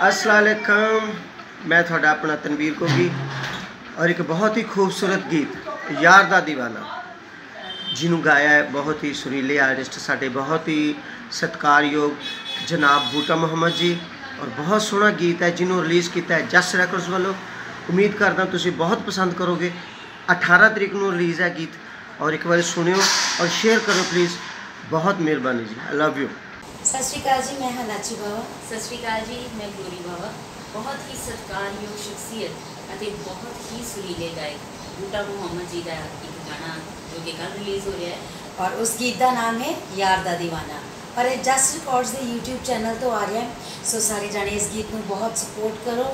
ਅਸਲਾਮੁਅਲੈਕਮ ਮੈਂ ਤੁਹਾਡਾ ਆਪਣਾ ਤਨਵੀਰ ਕੋਗੀ ਔਰ ਇੱਕ ਬਹੁਤ ਹੀ ਖੂਬਸੂਰਤ ਗੀਤ ਯਾਰ ਦਾ دیਵਾਨਾ ਜਿਹਨੂੰ ਗਾਇਆ ਹੈ ਬਹੁਤ ਹੀ ਸੁਰੀਲੇ ਆਰਟਿਸਟ ਸਾਡੇ ਬਹੁਤ ਹੀ ਸਤਿਕਾਰਯੋਗ ਜਨਾਬ ਬੂਟਾ ਮੁਹੰਮਦ ਜੀ ਔਰ ਬਹੁਤ ਸੋਹਣਾ ਗੀਤ ਹੈ ਜਿਹਨੂੰ ਰਿਲੀਜ਼ ਕੀਤਾ ਹੈ ਜਸ ਰੈਕੋਰਡਸ ਵੱਲੋਂ ਉਮੀਦ ਕਰਦਾ ਤੁਸੀਂ ਬਹੁਤ ਪਸੰਦ ਕਰੋਗੇ 18 ਤਰੀਕ ਨੂੰ ਰਿਲੀਜ਼ ਹੈ ਗੀਤ ਔਰ ਇੱਕ ਵਾਰੀ ਸੁਣਿਓ ਔਰ ਸ਼ੇਅਰ ਕਰੋ ਪਲੀਜ਼ ਬਹੁਤ ਮਿਹਰਬਾਨੀ ਜੀ ਆਈ ਲਵ ਯੂ ਸਤਿ ਸ਼੍ਰੀ ਅਕਾਲ ਜੀ ਮੈਂ ਹਲਾਚੀ ਬਾਵਾ ਸਤਿ ਸ਼੍ਰੀ ਅਕਾਲ ਜੀ ਮੈਂ ਗੋਰੀ ਬਾਵਾ ਬਹੁਤ ਹੀ ਸਤਿਕਾਰਯੋਗ ਸ਼ਖਸੀਅਤ ਅਤੇ ਬਹੁਤ ਹੀ ਸੁਰੀਲੇ ਗਾਇਕ ਬੂਟਾ ਮੁਹੰਮਦ ਜੀ ਦਾ ਇੱਕ ਗਾਣਾ ਜੋ ਕਿ ਕੱਲ ਰਿਲੀਜ਼ ਹੋ ਰਿਹਾ ਹੈ ਔਰ ਉਸ ਗੀਤ ਦਾ ਨਾਮ ਹੈ ਯਾਰ ਦਾ دیਵਾਨਾ ਔਰ ਇਹ ਜਸਟ ਰਿਕਾਰਡਸ ਦੇ YouTube ਚੈਨਲ ਤੋਂ ਆ ਰਿਹਾ ਹੈ ਸੋ ਸਾਰੇ ਜਾਣੇ ਇਸ ਗੀਤ ਨੂੰ ਬਹੁਤ ਸਪੋਰਟ ਕਰੋ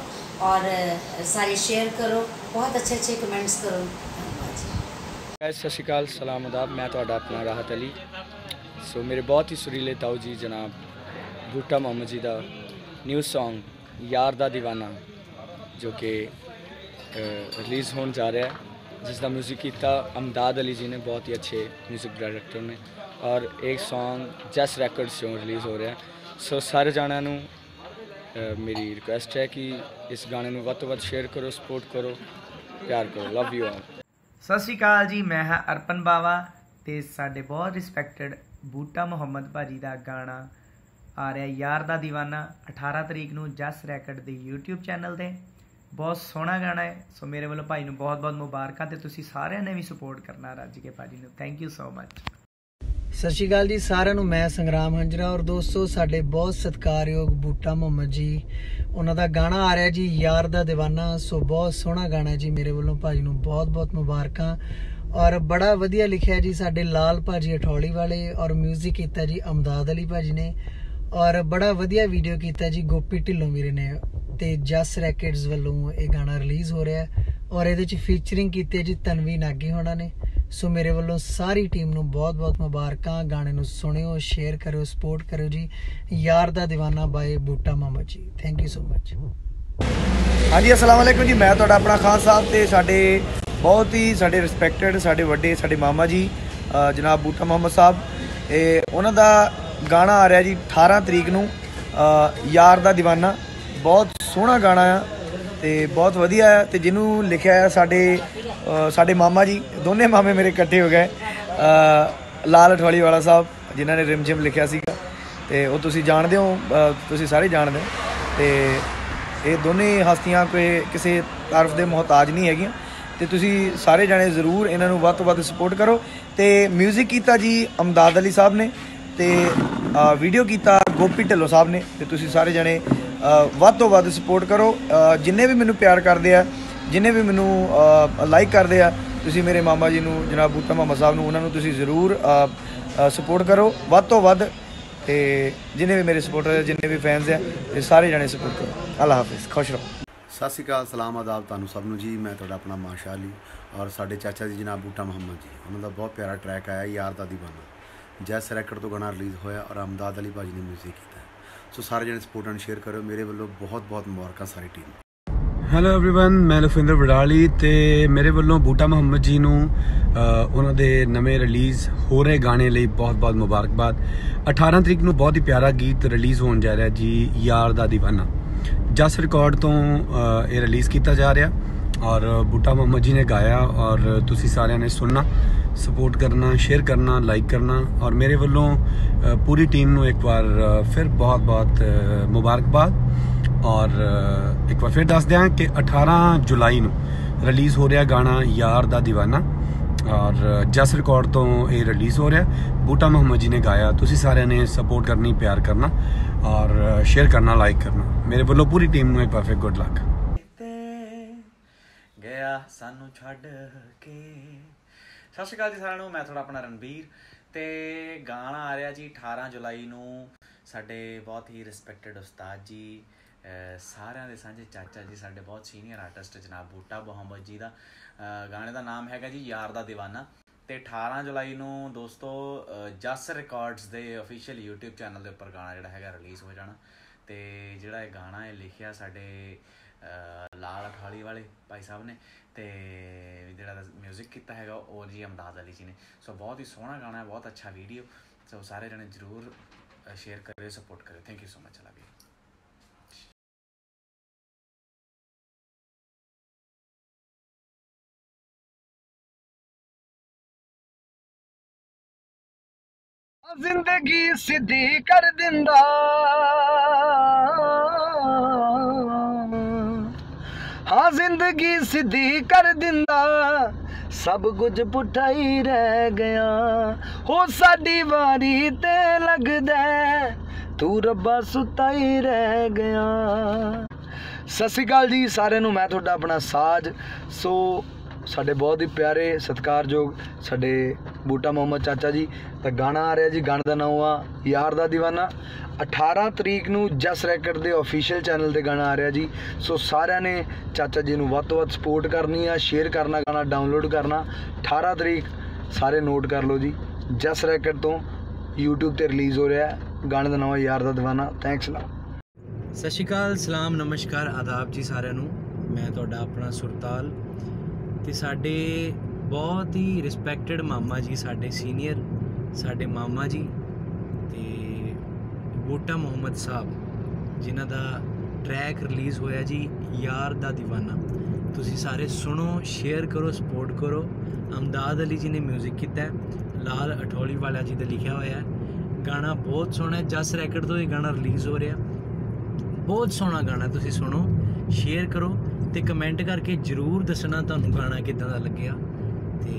ਔਰ ਅ, ਸਾਰੇ ਸ਼ੇਅਰ ਕਰੋ ਬਹੁਤ ਅੱਛੇ ਅੱਛੇ ਕਮੈਂਟਸ ਕਰੋ ਧੰਨਵਾਦ ਜੀ ਗਾਇਸ ਸਤਿ ਸ਼੍ਰੀ ਅਕਾਲ ਸਲਾਮ ਅਦਾਬ ਮੈਂ ਤੁਹਾਡਾ ਆਪਣਾ ਰਾਹਤ ਅਲੀ ਸੋ ਮੇਰੇ ਬਹੁਤ ਹੀ ਸੁਰੀਲੇ ਤਾਊ ਜੀ ਜਨਾਬ ਬੂਟਾ ਮੁਹੰਮਦ ਜੀ ਦਾ ਨਿਊ Song, ਯਾਰ ਦਾ دیਵਾਨਾ, ਜੋ ਕਿ ਰਿਲੀਜ਼ ਹੋਣ ਜਾ ਰਿਹਾ ਹੈ, ਜਿਸ ਦਾ 뮤직 ਕੀਤਾ ਅਮਦਾਦ ਅਲੀ ਜੀ ਨੇ, ਬਹੁਤ ਹੀ ਅੱਛੇ 뮤직 ਡਾਇਰੈਕਟਰ ਨੇ, ਔਰ ਇੱਕ Song ਜਸ ਰੈਕੋਰਡਸ ਤੋਂ ਰਿਲੀਜ਼ ਹੋ ਰਿਹਾ ਸੋ ਸਾਰੇ ਜਾਣਿਆਂ ਨੂੰ ਮੇਰੀ ਰਿਕੁਐਸਟ ਹੈ ਕਿ ਇਸ ਗਾਣੇ ਨੂੰ ਵੱਧ ਤੋਂ ਵੱਧ ਸ਼ੇਅਰ ਕਰੋ ਸਪੋਰਟ ਕਰੋ, ਪਿਆਰ ਕਰੋ ਲਵ ਯੂ ਆਲ ਸਤਿ ਸ਼੍ਰੀ ਅਕਾਲ ਜੀ, ਮੈਂ ਹਾਂ ਅਰਪਨ ਬਾਵਾ ਤੇ ਸਾਡੇ ਬਹੁਤ ਰਿਸਪੈਕਟਡ ਬੂਟਾ ਮੁਹੰਮਦ ਭਾਜੀ ਦਾ ਗਾਣਾ ਆ ਰਿਹਾ ਯਾਰ ਦਾ دیਵਾਨਾ 18 ਤਰੀਕ ਨੂੰ ਜਸ ਰੈਕਡ ਦੇ YouTube ਚੈਨਲ ਤੇ। ਬਹੁਤ ਸੋਹਣਾ ਗਾਣਾ ਹੈ, ਸੋ ਮੇਰੇ ਵੱਲੋਂ ਭਾਈ ਨੂੰ ਬਹੁਤ-ਬਹੁਤ ਮੁਬਾਰਕਾਂ ਤੇ ਤੁਸੀਂ ਸਾਰਿਆਂ ਨੇ ਵੀ ਸਪੋਰਟ ਕਰਨਾ ਰੱਜ ਕੇ ਭਾਜੀ ਨੂੰ। ਥੈਂਕ ਯੂ ਸੋ ਮੱਚ ਸਤਿ ਸ਼੍ਰੀ ਅਕਾਲ ਜੀ, ਸਾਰਿਆਂ ਨੂੰ ਮੈਂ ਸੰਗਰਾਮ ਹੰਜਰਾ ਔਰ ਦੋਸਤੋ, ਸਾਡੇ ਬਹੁਤ ਸਤਿਕਾਰਯੋਗ ਬੂਟਾ ਮੁਹੰਮਦ ਜੀ, ਉਹਨਾਂ ਦਾ ਗਾਣਾ ਆ ਰਿਹਾ ਜੀ, ਯਾਰ ਦਾ دیਵਾਨਾ ਸੋ ਬਹੁਤ ਸੋਹਣਾ ਗਾਣਾ ਜੀ, ਮੇਰੇ ਵੱਲੋਂ ਭਾਜੀ ਨੂੰ ਬਹੁਤ-ਬਹੁਤ ਮੁਬਾਰਕਾਂ। ਔਰ ਬੜਾ ਵਧੀਆ ਲਿਖਿਆ ਜੀ ਸਾਡੇ ਲਾਲ ਭਾਜੀ ਅਠੌਲੀ ਵਾਲੇ ਔਰ ਮਿਊਜ਼ਿਕ ਕੀਤਾ ਜੀ ਅਮਦਾਦ ਅਲੀ ਭਾਜੀ ਨੇ। ਔਰ ਬੜਾ ਵਧੀਆ ਵੀਡੀਓ ਕੀਤਾ ਜੀ ਗੋਪੀ ਢਿੱਲੋਂ ਮੇਰੇ ਨੇ ਤੇ ਜਸ ਰੈਕਟਸ ਵੱਲੋਂ ਇਹ ਗਾਣਾ ਰਿਲੀਜ਼ ਹੋ ਰਿਹਾ ਔਰ ਇਹਦੇ ਚ ਫੀਚਰਿੰਗ ਕੀਤੀ ਜੀ ਤਨਵੀ ਨਾਗੀ ਹੋਣਾ ਨੇ। ਸੋ ਮੇਰੇ ਵੱਲੋਂ ਸਾਰੀ ਟੀਮ ਨੂੰ ਬਹੁਤ-ਬਹੁਤ ਮੁਬਾਰਕਾਂ, ਗਾਣੇ ਨੂੰ ਸੁਣਿਓ ਸ਼ੇਅਰ ਕਰਿਓ ਸਪੋਰਟ ਕਰਿਓ ਜੀ। ਯਾਰ ਦਾ دیਵਾਨਾ ਬਾਏ ਬੂਟਾ ਮਾਮਾ ਜੀ। ਥੈਂਕ ਯੂ ਸੋ ਮੱਚ ਹਾਂਜੀ, ਅਸਲਾਮ ਵਾਲੇਕੁਮ ਜੀ। ਮੈਂ ਤੁਹਾਡਾ ਆਪਣਾ ਖਾਨ ਸਾਹਿਬ ਤੇ ਸਾਡੇ ਬਹੁਤ ਹੀ ਸਾਡੇ ਰਿਸਪੈਕਟਡ ਸਾਡੇ ਵੱਡੇ, ਸਾਡੇ ਮਾਮਾ ਜੀ ਜਨਾਬ ਬੂਟਾ ਮੁਹੰਮਦ ਸਾਹਿਬ। ਇਹ ਉਹਨਾਂ ਦਾ ਗਾਣਾ ਆ ਰਿਹਾ ਜੀ 18 ਤਰੀਕ ਨੂੰ ਯਾਰ ਦਾ دیਵਾਨਾ ਬਹੁਤ ਸੋਹਣਾ ਗਾਣਾ ਆ ਤੇ ਬਹੁਤ ਵਧੀਆ ਆ ਤੇ ਜਿਹਨੂੰ ਲਿਖਿਆ ਆ ਸਾਡੇ ਸਾਡੇ ਮਾਮਾ ਜੀ। ਦੋਨੇ ਮਾਮੇ ਮੇਰੇ ਇਕੱਠੇ ਹੋ ਗਏ। ਲਾਲ ਅਠਵਾਲੀ ਵਾਲਾ ਸਾਹਿਬ, ਜਿਨ੍ਹਾਂ ਨੇ ਰਿਮਝਿਮ ਲਿਖਿਆ ਸੀਗਾ। ਤੇ ਉਹ ਤੁਸੀਂ ਜਾਣਦੇ ਹੋ ਤੁਸੀਂ ਸਾਰੇ ਜਾਣਦੇ ਹੋ। ਤੇ ਇਹ ਦੋਨੇ ਹਸਤੀਆਂ ਕੋਈ ਕਿਸੇ ਤਰਫ ਦੇ ਮੁਹਤਾਜ ਨਹੀਂ ਹੈਗੀਆਂ। ਤੇ ਤੁਸੀਂ ਸਾਰੇ ਜਾਣੇ ਜ਼ਰੂਰ ਇਹਨਾਂ ਨੂੰ ਵੱਧ ਤੋਂ ਵੱਧ ਸਪੋਰਟ ਕਰੋ। ਤੇ 뮤직 ਕੀਤਾ ਜੀ ਅਮਦਾਦ ਅਲੀ ਸਾਹਿਬ ਨੇ ਤੇ ਵੀਡੀਓ ਕੀਤਾ ਗੋਪੀ ਢਿੱਲੋਂ ਸਾਹਿਬ ਨੇ। ਤੇ ਤੁਸੀਂ ਸਾਰੇ ਜਾਣੇ ਵੱਧ ਤੋਂ ਵੱਧ ਸਪੋਰਟ ਕਰੋ। ਜਿੰਨੇ ਵੀ ਮੈਨੂੰ ਪਿਆਰ ਕਰਦੇ ਆ, ਜਿੰਨੇ ਵੀ ਮੈਨੂੰ ਲਾਈਕ ਕਰਦੇ ਆ, ਤੁਸੀਂ ਮੇਰੇ ਮਾਮਾ ਜੀ ਨੂੰ, ਜਨਾਬ ਬੂਟਾ ਮਾਮਾ ਸਾਹਿਬ ਨੂੰ, ਉਹਨਾਂ ਨੂੰ ਤੁਸੀਂ ਜ਼ਰੂਰ ਸਪੋਰਟ ਕਰੋ। ਵੱਧ ਤੋਂ ਵੱਧ ਤੇ ਜਿੰਨੇ ਵੀ ਮੇਰੇ ਸਪੋਰਟਰ ਜਿੰਨੇ ਵੀ ਫੈਨਸ ਆ, ਇਹ ਸਾਰੇ ਜਾਣੇ ਸਪੋਰਟ ਕਰੋ। ਅੱਲਾ ਹਾਫਿਜ਼, ਖੁਸ਼ ਰਹੋ। ਸਤਿ ਸ਼੍ਰੀ ਅਕਾਲ, ਸਲਾਮ ਆਦਾਬ ਤੁਹਾਨੂੰ ਸਭ ਨੂੰ ਜੀ। ਮੈਂ ਤੁਹਾਡਾ ਆਪਣਾ ਮਾਸ਼ਾ ਅਲੀ ਔਰ ਸਾਡੇ ਚਾਚਾ ਜੀ ਜਨਾਬ ਬੂਟਾ ਮੁਹੰਮਦ ਜੀ। ਉਹਨਾਂ ਦਾ ਬਹੁਤ ਪਿਆਰਾ ਟਰੈਕ ਆਇਆ, ਯਾਰ ਦਾ ਦੀਵਾਨਾ ਜੈਸ ਰੈਕਡ ਤੋਂ ਗਾਣਾ ਰਿਲੀਜ਼ ਹੋਇਆ ਔਰ ਅਮਦਾਦ ਅਲੀ ਭਾਜੀ ਨੇ ਮਿਊਜ਼ਿਕ ਕੀਤਾ। ਸੋ ਸਾਰੇ ਜਣੇ ਸਪੋਰਟ ਐਂਡ ਸ਼ੇਅਰ ਕਰਿਓ। ਮੇਰੇ ਵੱਲੋਂ ਬਹੁਤ ਬਹੁਤ ਮੁਬਾਰਕਾਂ ਸਾਰੀ ਟੀਮ ਨੂੰ। ਹੈਲੋ एवरीवन ਮੈਂ ਲਖਵਿੰਦਰ ਵਡਾਲੀ ਤੇ ਮੇਰੇ ਵੱਲੋਂ ਬੂਟਾ ਮੁਹੰਮਦ ਜੀ ਨੂੰ ਉਹਨਾਂ ਦੇ ਨਵੇਂ ਰਿਲੀਜ਼ ਹੋ ਰਹੇ ਗਾਣੇ ਲਈ ਬਹੁਤ-ਬਹੁਤ ਮੁਬਾਰਕਬਾਦ 18 ਤਰੀਕ ਨੂੰ ਬਹੁਤ ਹੀ ਪਿਆਰਾ ਗੀਤ ਰਿਲੀਜ਼ ਹੋਣ ਜਾ ਰਿਹਾ ਜੀ ਯਾਰ ਦਾ دیਵਾਨਾ ਜਸ ਰਿਕਾਰਡ ਤੋਂ ਇਹ ਰਿਲੀਜ਼ ਕੀਤਾ ਜਾ ਰਿਹਾ ਔਰ ਬੂਟਾ ਮੁਹੰਮਦ ਜੀ ਨੇ ਗਾਇਆ ਔਰ ਤੁਸੀਂ ਸਾਰਿਆਂ ਨੇ ਸੁਣਨਾ ਸਪੋਰਟ ਕਰਨਾ ਸ਼ੇਅਰ ਕਰਨਾ ਲਾਈਕ ਕਰਨਾ ਔਰ ਮੇਰੇ ਵੱਲੋਂ ਪੂਰੀ ਟੀਮ ਨੂੰ ਇੱਕ ਵਾਰ ਫਿਰ ਬਹੁਤ-ਬਹੁਤ ਮੁਬਾਰਕਬਾਦ ਔਰ ਇੱਕ ਵਾਰ ਫਿਰ ਦੱਸ ਦਿਆਂ ਕਿ 18 ਜੁਲਾਈ ਨੂੰ ਰਿਲੀਜ਼ ਹੋ ਰਿਹਾ ਗਾਣਾ ਯਾਰ ਦਾ دیਵਾਨਾ ਔਰ, ਜਸ ਰਿਕਾਰਡ ਤੋਂ ਇਹ ਰਿਲੀਜ਼ ਹੋ ਰਿਹਾ। ਬੂਟਾ ਮੁਹੰਮਦ ਜੀ ਨੇ ਗਾਇਆ। ਤੁਸੀਂ ਸਾਰਿਆਂ ਨੇ ਸਪੋਰਟ ਕਰਨੀ, ਪਿਆਰ ਕਰਨਾ ਔਰ ਸ਼ੇਅਰ ਕਰਨਾ ਲਾਈਕ ਕਰਨਾ। ਮੇਰੇ ਵੱਲੋਂ ਪੂਰੀ ਟੀਮ ਨੂੰ ਇੱਕ ਪਰਫੈਕਟ ਗੁੱਡ ਲੱਕ ਗਿਆ ਸਾਨੂੰ ਛੱਡ ਕੇ। ਸਤਿ ਸ਼੍ਰੀ ਅਕਾਲ ਜੀ ਸਾਰਿਆਂ ਨੂੰ, ਮੈਂ ਤੁਹਾਡਾ ਆਪਣਾ ਰਣਬੀਰ। ਤੇ ਗਾਣਾ ਆ ਰਿਹਾ ਜੀ 18 ਜੁਲਾਈ ਨੂੰ। ਸਾਡੇ ਬਹੁਤ ਹੀ ਰਿਸਪੈਕਟਡ ਉਸਤਾਦ ਜੀ ਸਾਰਿਆਂ ਦੇ ਸਾਂਝੇ ਚਾਚਾ ਜੀ, ਸਾਡੇ ਬਹੁਤ ਸੀਨੀਅਰ ਆਰਟਿਸਟ ਜਨਾਬ ਬੂਟਾ ਮੁਹੰਮਦ ਜੀ ਦਾ। ਗਾਣੇ ਦਾ ਨਾਮ ਹੈਗਾ ਜੀ ਯਾਰ ਦਾ دیਵਾਨਾ ਤੇ 18 ਜੁਲਾਈ ਨੂੰ ਦੋਸਤੋ ਜਸ ਰਿਕਾਰਡਸ ਦੇ ਅਫੀਸ਼ੀਅਲ YouTube ਚੈਨਲ ਦੇ ਉੱਪਰ ਗਾਣਾ ਜਿਹੜਾ ਹੈਗਾ ਰਿਲੀਜ਼ ਹੋ ਜਾਣਾ। ਤੇ ਜਿਹੜਾ ਇਹ ਗਾਣਾ ਹੈ ਲਿਖਿਆ ਸਾਡੇ ਲਾਲ ਅਠਾਲੀ ਵਾਲੇ ਭਾਈ ਸਾਹਿਬ ਨੇ, ਤੇ ਜਿਹੜਾ ਮਿਊਜ਼ਿਕ ਕੀਤਾ ਹੈਗਾ ਉਹ ਜੀ ਅਮਦਾਦ ਅਲੀ ਜੀ ਨੇ। ਸੋ ਬਹੁਤ ਹੀ ਸੋਹਣਾ ਗਾਣਾ ਹੈ, ਬਹੁਤ ਅੱਛਾ ਵੀਡੀਓ ਸੋ ਸਾਰੇ ਜਣੇ ਜਰੂਰ ਸ਼ੇਅਰ ਕਰਿਓ ਸਪੋਰਟ ਕਰਿਓ। Thank you so much love you ਜ਼ਿੰਦਗੀ ਸਿੱਧੀ ਕਰ ਦਿੰਦਾ। ਹਾਂ, ਜ਼ਿੰਦਗੀ ਸਿੱਧੀ ਕਰ ਦਿੰਦਾ। ਸਭ ਕੁਝ ਪੁੱਠਾ ਹੀ ਰਹਿ ਗਿਆ। ਹੋ, ਸਾਡੀ ਵਾਰੀ ਤੇ ਲੱਗਦਾ ਤੂੰ ਰੱਬਾ ਸੁੱਤਾ ਹੀ ਰਹਿ ਗਿਆ। ਸਤਿ ਸ਼੍ਰੀ ਅਕਾਲ ਜੀ ਸਾਰਿਆਂ ਨੂੰ, ਮੈਂ ਤੁਹਾਡਾ ਆਪਣਾ ਸਾਜ। ਸੋ ਸਾਡੇ ਬਹੁਤ ਹੀ ਪਿਆਰੇ ਸਤਿਕਾਰਯੋਗ ਸਾਡੇ ਬੂਟਾ ਮੁਹੰਮਦ ਚਾਚਾ ਜੀ ਦਾ ਗਾਣਾ ਆ ਰਿਹਾ ਜੀ, ਗਾਣੇ ਦਾ ਨਾਮ ਆ ਯਾਰ ਦਾ دیਵਾਨਾ 18 ਤਰੀਕ ਨੂੰ ਜਸ ਰੈਕਡ ਦੇ ਅਫੀਸ਼ੀਅਲ ਚੈਨਲ ਤੇ ਗਾਣਾ ਆ ਰਿਹਾ ਜੀ। ਸੋ ਸਾਰਿਆਂ ਨੇ ਚਾਚਾ ਜੀ ਨੂੰ ਵੱਧ ਤੋਂ ਵੱਧ ਸਪੋਰਟ ਕਰਨੀ ਆ ਸ਼ੇਅਰ ਕਰਨਾ, ਗਾਣਾ ਡਾਊਨਲੋਡ ਕਰਨਾ। 18 ਤਰੀਕ ਸਾਰੇ ਨੋਟ ਕਰ ਲਓ ਜੀ। ਜਸ ਰੈਕਡ ਤੋਂ YouTube ਤੇ ਰਿਲੀਜ਼ ਹੋ ਰਿਹਾ ਗਾਣੇ ਦਾ ਨਾਮ ਯਾਰ ਦਾ دیਵਾਨਾ ਥੈਂਕਸ ਲਾ ਸਤਿ ਸ਼੍ਰੀ ਅਕਾਲ, ਸਲਾਮ, ਨਮਸਕਾਰ, ਆਦਾਬ ਜੀ ਸਾਰਿਆਂ ਨੂੰ। ਮੈਂ ਤੁਹਾਡਾ ਆਪਣਾ ਸੁਰਤਾਲ। ਤੇ ਸਾਡੇ ਬਹੁਤ ਹੀ ਰਿਸਪੈਕਟਡ ਮਾਮਾ ਜੀ, ਸਾਡੇ ਸੀਨੀਅਰ ਸਾਡੇ ਮਾਮਾ ਜੀ ਤੇ ਬੋਟਾ ਮੁਹੰਮਦ ਸਾਹਿਬ, ਜਿਨ੍ਹਾਂ ਦਾ ਟਰੈਕ ਰਿਲੀਜ਼ ਹੋਇਆ ਜੀ ਯਾਰ ਦਾ دیਵਾਨਾ ਤੁਸੀਂ ਸਾਰੇ ਸੁਣੋ ਸ਼ੇਅਰ ਕਰੋ ਸਪੋਰਟ ਕਰੋ। ਅਮਦਾਦ ਅਲੀ ਜੀ ਨੇ 뮤직 ਕੀਤਾ ਲਾਲ ਅਠੋਲੀ ਵਾਲਾ ਜੀ ਦਾ ਲਿਖਿਆ ਹੋਇਆ ਹੈ। ਗਾਣਾ ਬਹੁਤ ਸੋਹਣਾ ਹੈ। ਜਸ ਰੈਕਡ ਤੋਂ ਇਹ ਗਾਣਾ ਰਿਲੀਜ਼ ਹੋ ਰਿਹਾ। ਬਹੁਤ ਸੋਹਣਾ ਗਾਣਾ ਤੁਸੀਂ ਸੁਣੋ ਸ਼ੇਅਰ ਕਰੋ। ਤੇ ਕਮੈਂਟ ਕਰਕੇ ਜਰੂਰ ਦੱਸਣਾ ਤੁਹਾਨੂੰ ਗਾਣਾ ਕਿਦਾਂ ਦਾ ਲੱਗਿਆ। ਤੇ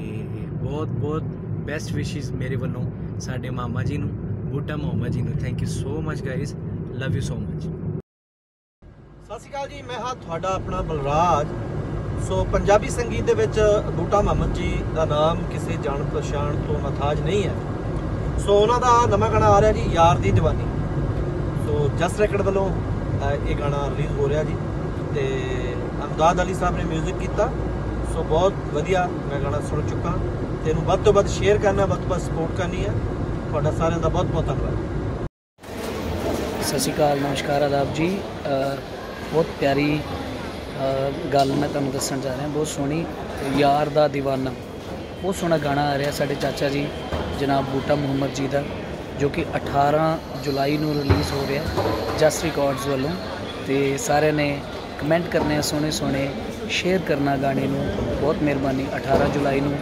ਬਹੁਤ ਬਹੁਤ ਬੈਸਟ ਵਿਸ਼ੇਸ ਮੇਰੇ ਵੱਲੋਂ ਸਾਡੇ ਮਾਮਾ ਜੀ ਨੂੰ ਬੂਟਾ ਮੁਹੰਮਦ ਜੀ ਨੂੰ। Thank you so much guys love you so much ਸਤਿ ਸ਼੍ਰੀ ਅਕਾਲ ਜੀ, ਮੈਂ ਹਾਂ ਤੁਹਾਡਾ ਆਪਣਾ ਬਲਰਾਜ। ਸੋ ਪੰਜਾਬੀ ਸੰਗੀਤ ਦੇ ਵਿੱਚ ਬੂਟਾ ਮੁਹੰਮਦ ਜੀ ਦਾ ਨਾਮ ਕਿਸੇ ਜਾਣ ਪਛਾਣ ਤੋਂ ਮਥਾਜ ਨਹੀਂ ਹੈ। ਸੋ ਉਹਨਾਂ ਦਾ ਨਵਾਂ ਗਾਣਾ ਆ ਰਿਹਾ ਜੀ, ਯਾਰ ਦੀ ਦੀਵਾਨੀ ਸੋ ਜਸ ਰੈਕਡ ਵੱਲੋਂ ਇਹ ਗਾਣਾ ਰਿਲੀਜ਼ ਹੋ ਰਿਹਾ ਜੀ। ਤੇ ਅਬਦਾਦ ਅਲੀ ਸਾਹਿਬ ਨੇ ਮਿਊਜ਼ਿਕ ਕੀਤਾ। ਸੋ ਬਹੁਤ ਵਧੀਆ ਮੈਂ ਗਾਣਾ ਸੁਣ ਚੁੱਕਾ। ਤੇ ਇਹਨੂੰ ਵੱਧ ਤੋਂ ਵੱਧ ਸ਼ੇਅਰ ਕਰਨਾ, ਵੱਧ ਤੋਂ ਵੱਧ ਸਪੋਰਟ ਕਰਨੀ ਹੈ। ਤੁਹਾਡਾ ਸਾਰਿਆਂ ਦਾ ਬਹੁਤ ਬਹੁਤ ਧੰਨਵਾਦ। ਸਤਿ ਸ਼੍ਰੀ ਅਕਾਲ, ਨਮਸਕਾਰ ਆਦਾਬ ਜੀ। ਬਹੁਤ ਪਿਆਰੀ ਗੱਲ ਮੈਂ ਤੁਹਾਨੂੰ ਦੱਸਣ ਜਾ ਰਿਹਾ। ਬਹੁਤ ਸੋਹਣੀ ਯਾਰ ਦਾ ਦੀਵਾਨਾ। ਬਹੁਤ ਸੋਹਣਾ ਗਾਣਾ ਆ ਰਿਹਾ ਸਾਡੇ ਚਾਚਾ ਜੀ, ਜਨਾਬ ਬੂਟਾ ਮੁਹੰਮਦ ਜੀ ਦਾ, ਜੋ ਕਿ 18 ਜੁਲਾਈ ਨੂੰ ਰਿਲੀਜ਼ ਹੋ ਰਿਹਾ ਜਸ ਰਿਕਾਰਡਸ ਵੱਲੋਂ। ਤੇ ਸਾਰਿਆਂ ਨੇ ਕਮੈਂਟ ਕਰਨੇ ਆ ਸੋਹਣੇ ਸੋਹਣੇ ਸ਼ੇਅਰ ਕਰਨਾ ਗਾਣੇ ਨੂੰ। ਬਹੁਤ ਮਿਹਰਬਾਨੀ। 18 ਜੁਲਾਈ ਨੂੰ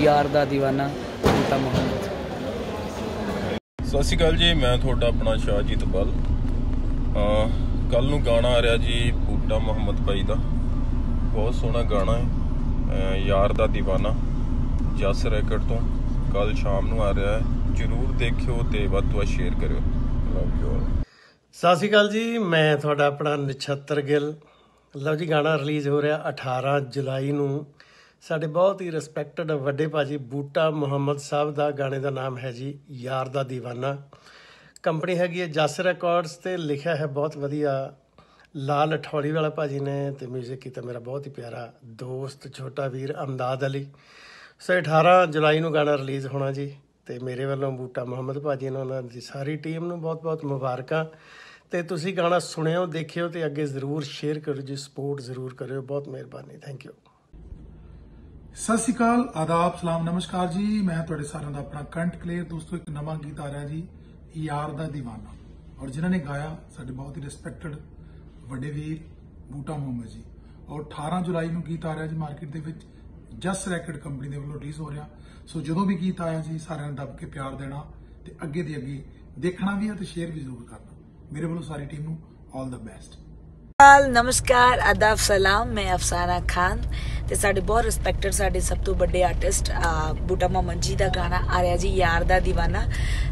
ਯਾਰ ਦਾ دیਵਾਨਾ ਅਨਤਾ ਮੁਹੰਮਦ। ਸਤਿ ਸ਼੍ਰੀ ਅਕਾਲ ਜੀ ਮੈਂ ਤੁਹਾਡਾ ਆਪਣਾ ਸ਼ਾਹਜੀਤ ਬਲ। ਕੱਲ ਨੂੰ ਗਾਣਾ ਆ ਰਿਹਾ ਜੀ ਬੂਟਾ ਮੁਹੰਮਦ ਭਾਈ ਦਾ। ਬਹੁਤ ਸੋਹਣਾ ਗਾਣਾ ਹੈ। ਯਾਰ ਦਾ دیਵਾਨਾ ਜਸ ਰੈਕਟ ਤੋਂ। ਕੱਲ ਸ਼ਾਮ ਨੂੰ ਆ ਰਿਹਾ ਹੈ। ਜਰੂਰ ਦੇਖਿਓ ਤੇ ਵੱਧ ਤੋਂ ਸ਼ੇਅਰ ਕਰਿਓ। ਲਵ ਯੂ ਆਲ ਸਤਿ ਸ਼੍ਰੀ ਅਕਾਲ ਜੀ ਮੈਂ ਤੁਹਾਡਾ ਆਪਣਾ ਨਛੱਤਰ ਗਿੱਲ। ਲਓ ਜੀ, ਗਾਣਾ ਰਿਲੀਜ਼ ਹੋ ਰਿਹਾ 18 ਜੁਲਾਈ ਨੂੰ। ਸਾਡੇ ਬਹੁਤ ਹੀ ਰਿਸਪੈਕਟਡ ਵੱਡੇ ਭਾਜੀ ਬੂਟਾ ਮੁਹੰਮਦ ਸਾਹਿਬ ਦਾ ਗਾਣੇ ਦਾ ਨਾਮ ਹੈ ਜੀ, ਯਾਰ ਦਾ دیਵਾਨਾ ਕੰਪਨੀ ਹੈਗੀ ਹੈ ਜਸ ਰਿਕਾਰਡਸ ਤੇ ਲਿਖਿਆ ਹੈ ਬਹੁਤ ਵਧੀਆ ਲਾਲ ਅਠੌਲੀ ਵਾਲਾ ਭਾਜੀ ਨੇ ਤੇ ਮਿਊਜ਼ਿਕ ਕੀਤਾ ਮੇਰਾ ਬਹੁਤ ਹੀ ਪਿਆਰਾ ਦੋਸਤ, ਛੋਟਾ ਵੀਰ ਅਮਦਾਦ ਅਲੀ। ਸੋ 18 ਜੁਲਾਈ ਨੂੰ ਗਾਣਾ ਰਿਲੀਜ਼ ਹੋਣਾ ਜੀ ਤੇ ਮੇਰੇ ਵੱਲੋਂ ਬੂਟਾ ਮੁਹੰਮਦ ਭਾਜੀ ਨੂੰ ਉਹਨਾਂ ਦੀ ਸਾਰੀ ਟੀਮ ਨੂੰ ਬਹੁਤ-ਬਹੁਤ ਮੁਬਾਰਕਾਂ। ਤੇ ਤੁਸੀਂ ਗਾਣਾ ਸੁਣਿਓ, ਦੇਖਿਓ ਤੇ ਅੱਗੇ ਜ਼ਰੂਰ ਸ਼ੇਅਰ ਕਰੋ ਜੀ ਸਪੋਰਟ ਜ਼ਰੂਰ ਕਰਿਓ। ਬਹੁਤ ਮਿਹਰਬਾਨੀ ਥੈਂਕ ਯੂ ਸਤਿ ਸ਼੍ਰੀ ਅਕਾਲ, ਆਦਾਬ, ਸਲਾਮ, ਨਮਸਕਾਰ ਜੀ। ਮੈਂ ਤੁਹਾਡੇ ਸਾਰਿਆਂ ਦਾ ਆਪਣਾ ਕੰਟ ਕਲੇਅਰ ਦੋਸਤੋ, ਇੱਕ ਨਵਾਂ ਗੀਤ ਆ ਰਿਹਾ ਜੀ, ਯਾਰ ਦਾ دیਵਾਨਾ ਔਰ ਜਿਨ੍ਹਾਂ ਨੇ ਗਾਇਆ, ਸਾਡੇ ਬਹੁਤ ਹੀ ਰਿਸਪੈਕਟਡ ਵੱਡੇ ਵੀਰ ਬੂਟਾ ਮੁਹੰਮਦ ਜੀ। ਔਰ 18 ਜੁਲਾਈ ਨੂੰ ਗੀਤ ਆ ਰਿਹਾ ਜੀ ਮਾਰਕੀਟ ਦੇ ਵਿੱਚ। ਜਸ ਰੈਕਡ ਕੰਪਨੀ ਦੇ ਵੱਲੋਂ ਰਿਲੀਜ਼ ਹੋ ਰਿਹਾ। ਸੋ ਜਦੋਂ ਵੀ ਗੀਤ ਆਇਆ ਜੀ, ਸਾਰਿਆਂ ਨੇ ਦੱਬ ਕੇ ਪਿਆਰ ਦੇਣਾ ਤੇ ਅੱਗੇ ਦੀ ਅੱਗੇ ਦੇਖਣਾ ਵੀ ਹੈ ਤੇ ਸ਼ੇਅਰ ਵੀ ਜ਼ਰੂਰ ਕਰਨਾ। ਮੇਰੇ ਵੱਲੋਂ ਸਾਰੀ ਟੀਮ ਨੂੰ ਆਲ ਦਾ ਬੈਸਟ ਨਮਸਕਾਰ ਆਦਾਬ ਸਲਾਮ। ਮੈਂ ਅਫਸਾਨਾ ਖਾਨ ਤੇ ਸਾਡੇ ਬਹੁਤ ਰਿਸਪੈਕਟਡ ਸਾਡੇ ਸਭ ਤੋਂ ਵੱਡੇ ਆਰਟਿਸਟ ਬੂਟਾ ਮਮਨ ਜੀ ਦਾ ਗਾਣਾ ਆ ਰਿਹਾ ਜੀ ਯਾਰ ਦਾ دیਵਾਨਾ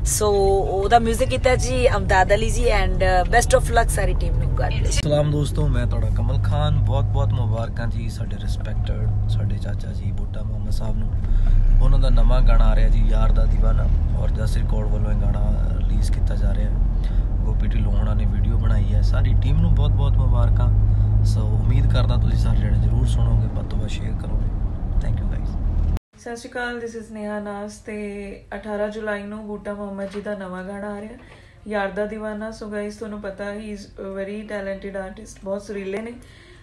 ਸੋ ਉਹਦਾ 뮤직 ਕੀਤਾ ji Amdad Ali ji and best of luck sorry team ਨੂੰ ਕਰ ਲਈ ਸਲਾਮ ਦੋਸਤੋ ਮੈਂ ਤੁਹਾਡਾ ਕਮਲ ਖਾਨ। ਬਹੁਤ ਬਹੁਤ ਮੁਬਾਰਕਾਂ ਜੀ ਸਾਡੇ ਰਿਸਪੈਕਟਡ ਸਾਡੇ ਚਾਚਾ ਜੀ ਬੂਟਾ ਮਮਨ ਸਾਹਿਬ ਨੂੰ। ਉਹਨਾਂ ਦਾ ਨਵਾਂ ਗਾਣਾ ਆ ਰਿਹਾ ਜੀ ਯਾਰ ਦਾ دیਵਾਨਾ ਔਰ ਜਸ ਰਿਕਾਰਡ ਵੱਲੋਂ ਇਹ ਗਾਣਾ ਰਿਲੀਜ਼ ਕੀਤਾ ਜਾ ਰਿਹਾ। ਹੈ ਗੋਪੀ ਢਿੱਲੋਂ ਨੇ ਵੀਡੀਓ ਬਣਾਈ ਹੈ। ਸਾਰੀ ਟੀਮ ਨੂੰ ਬਹੁਤ ਬਹੁਤ ਮੁਬਾਰਕਾਂ। ਸੋ ਉਮੀਦ ਕਰਦਾ ਤੁਸੀਂ ਸਾਰੇ ਜਣੇ ਜ਼ਰੂਰ ਸੁਣੋਗੇ, ਵੱਧ ਸ਼ੇਅਰ ਕਰੋਗੇ। ਥੈਂਕ ਯੂ ਗਾਇਸ ਸਤਿ ਸ਼੍ਰੀ ਅਕਾਲ ਥਿਸ ਇਜ਼ ਨੇਹਾ ਨਾਸ ਤੇ 18 ਜੁਲਾਈ ਨੂੰ ਬੂਟਾ ਮੁਹੰਮਦ ਜੀ ਦਾ ਨਵਾਂ ਗਾਣਾ ਆ ਰਿਹਾ। ਯਾਰ ਦਾ دیਵਾਨਾ। ਸੋ ਗਾਇਸ ਤੁਹਾਨੂੰ ਪਤਾ ਹੀ ਇਜ਼ ਵੈਰੀ ਟੈਲੈਂਟਡ ਆਰਟਿਸਟ ਬਹੁਤ ਸੁਰੀਲੇ ਨੇ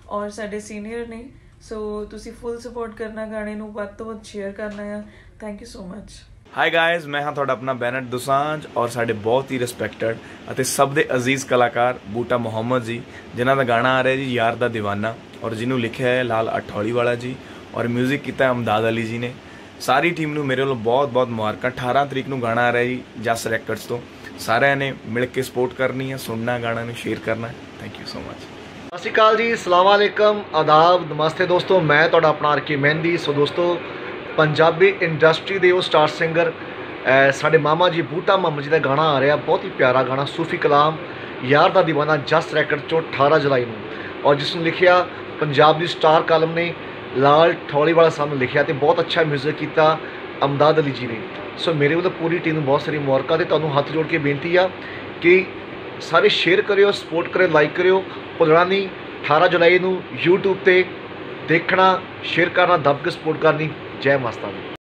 ਔਰ ਸਾਡੇ ਸੀਨੀਅਰ ਨੇ। ਸੋ ਤੁਸੀਂ ਫੁੱਲ ਸਪੋਰਟ ਕਰਨਾ, ਗਾਣੇ ਨੂੰ ਵੱਧ ਤੋਂ ਵੱਧ ਸ਼ੇਅਰ ਕਰਨਾ ਆ। Thank you so much hi guys ਮੈਂ ਹਾਂ ਤੁਹਾਡਾ ਆਪਣਾ ਬੈਨਟ ਦੁਸਾਂਝ ਔਰ ਸਾਡੇ ਬਹੁਤ ਹੀ ਰਿਸਪੈਕਟਡ ਅਤੇ ਸਭ ਦੇ ਅਜ਼ੀਜ਼ ਕਲਾਕਾਰ ਬੂਟਾ ਮੁਹੰਮਦ ਜੀ, ਜਿਨ੍ਹਾਂ ਦਾ ਗਾਣਾ ਆ ਰਿਹਾ ਜੀ, ਯਾਰ ਦਾ دیਵਾਨਾ, ਔਰ ਜਿਹਨੂੰ ਲਿਖਿਆ ਹੈ ਲਾਲ ਅਠੌਲੀ ਵਾਲਾ ਜੀ, ਔਰ 뮤직 ਕੀਤਾ ਅਮਦਾਦ ਅਲੀ ਜੀ ਨੇ। ਸਾਰੀ ਟੀਮ ਨੂੰ ਮੇਰੇ ਵੱਲੋਂ ਬਹੁਤ-ਬਹੁਤ ਮੁਬਾਰਕਾਂ। 18 ਤਰੀਕ ਨੂੰ ਗਾਣਾ ਆ ਰਿਹਾ ਜੀ, ਜਸ ਰੈਕਟਰਸ ਤੋਂ। ਸਾਰਿਆਂ ਨੇ ਮਿਲ ਕੇ ਸਪੋਰਟ ਕਰਨੀ ਹੈ, ਸੁਣਨਾ ਗਾਣਾ ਨੂੰ ਸ਼ੇਅਰ ਕਰਨਾ ਥੈਂਕ ਯੂ ਸੋ ਮਚ ਸਤਿ ਸ਼੍ਰੀ ਅਕਾਲ ਜੀ ਅਸਲਾਮ ਵਾਲੇਕਮ ਆਦਾਬ, ਨਮਸਤੇ ਦੋਸਤੋ। ਮੈਂ ਤੁਹਾਡਾ ਆਪਣਾ ਆਰਕੇ ਮਹਿੰਦੀ। ਸੋ ਦੋਸਤੋ ਪੰਜਾਬੀ ਇੰਡਸਟਰੀ ਦੇ ਉਹ ਸਟਾਰ ਸਿੰਗਰ ਸਾਡੇ ਮਾਮਾ ਜੀ, ਬੂਟਾ ਮਾਮਾ ਜੀ ਦਾ ਗਾਣਾ ਆ ਰਿਹਾ, ਬਹੁਤ ਹੀ ਪਿਆਰਾ ਗਾਣਾ, ਸੂਫੀ ਕਲਾਮ, ਯਾਰ ਦਾ دیਵਾਨਾ ਜਸ ਰੈਕਰਡ ਚੋਂ 18 ਜੁਲਾਈ ਨੂੰ। ਔਰ ਜਿਸ ਨੂੰ ਲਿਖਿਆ ਪੰਜਾਬ ਦੀ ਸਟਾਰ ਕਾਲਮ ਨੇ, ਲਾਲ ਠੌਲੀ ਵਾਲਾ ਸਾਹਿਬ ਨੇ ਲਿਖਿਆ ਤੇ ਬਹੁਤ ਅੱਛਾ ਮਿਊਜ਼ਿਕ ਕੀਤਾ ਅਮਦਾਦ ਅਲੀ ਜੀ ਨੇ। ਸੋ ਮੇਰੇ ਵੱਲੋਂ ਪੂਰੀ ਟੀਮ ਨੂੰ ਬਹੁਤ ਸਾਰੀ ਮੁਬਾਰਕਾਂ ਤੇ ਤੁਹਾਨੂੰ ਹੱਥ ਜੋੜ ਕੇ ਬੇਨਤੀ ਆ ਕਿ ਸਾਰੇ ਸ਼ੇਅਰ ਕਰਿਓ ਸਪੋਰਟ ਕਰਿਓ ਲਾਈਕ ਕਰਿਓ, ਭੁੱਲਣਾ ਨਹੀਂ। 18 ਜੁਲਾਈ ਨੂੰ YouTube ਤੇ ਦੇਖਣਾ ਸ਼ੇਅਰ ਕਰਨਾ ਦੱਬ ਕੇ ਸਪੋਰਟ ਕਰਨੀ। ਜੈ ਮਾਸਤਾ ਦੀ